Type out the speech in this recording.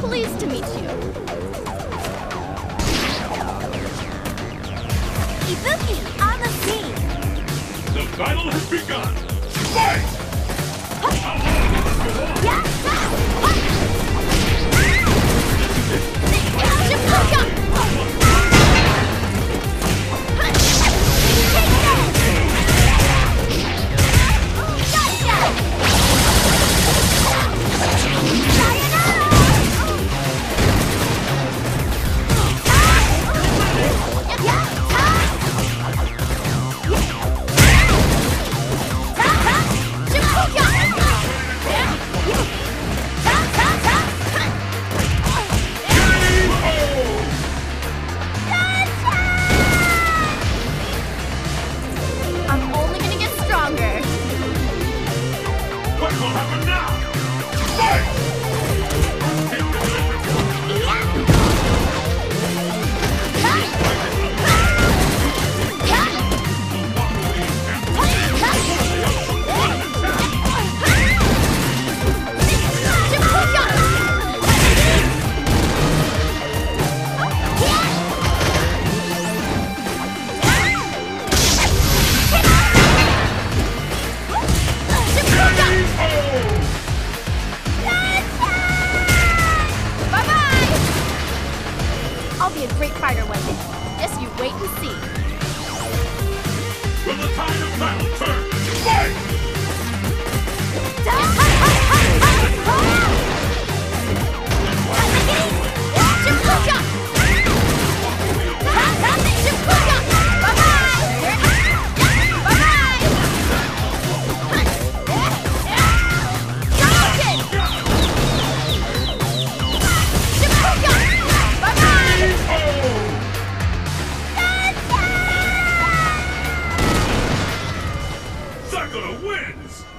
Pleased to meet you. Ibuki, on the scene! The battle has begun! Fight! I'll be a great fighter one day. Just you wait and see. Sakura wins!